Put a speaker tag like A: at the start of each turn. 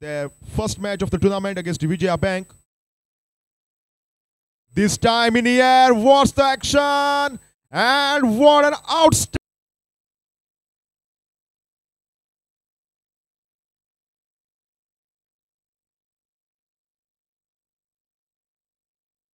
A: their first match of the tournament against Vijaya Bank. This time in the air, what's the action? And what an outstanding